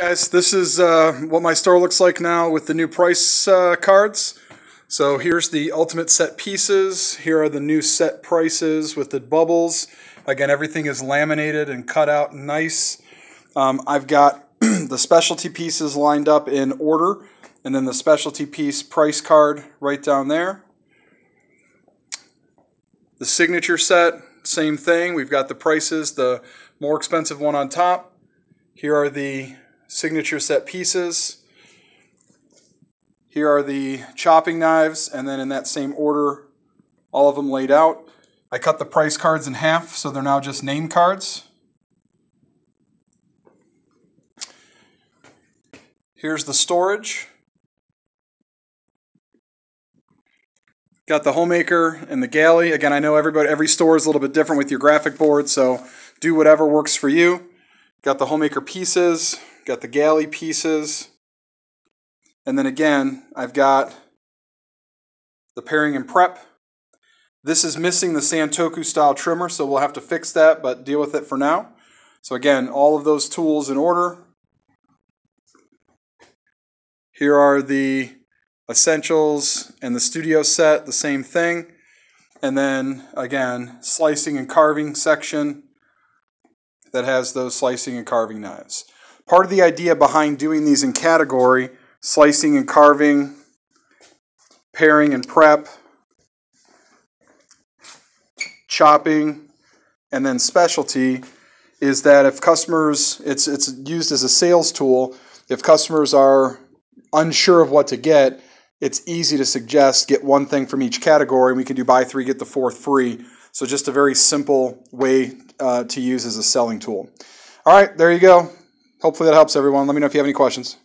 Guys, this is uh, what my store looks like now with the new price uh, cards. So here's the ultimate set pieces. Here are the new set prices with the bubbles. Again, everything is laminated and cut out nice. Um, I've got the specialty pieces lined up in order, and then the specialty piece price card right down there. The signature set, same thing. We've got the prices, the more expensive one on top. Here are the signature set pieces. Here are the chopping knives, and then in that same order, all of them laid out. I cut the price cards in half, so they're now just name cards. Here's the storage. Got the homemaker and the galley. Again, I know everybody, every store is a little bit different with your graphic board, so do whatever works for you. Got the homemaker pieces, got the galley pieces, and then again, I've got the paring and prep. This is missing the Santoku style trimmer, so we'll have to fix that, but deal with it for now. So again, all of those tools in order. Here are the essentials and the studio set, the same thing. And then again, slicing and carving section that has those slicing and carving knives. Part of the idea behind doing these in category, slicing and carving, paring and prep, chopping, and then specialty is that if customers, it's, it's used as a sales tool, if customers are unsure of what to get, it's easy to suggest get one thing from each category and we can do buy three, get the fourth free. So just a very simple way uh, to use as a selling tool. All right, there you go. Hopefully that helps everyone. Let me know if you have any questions.